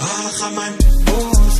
Baja man, goza, give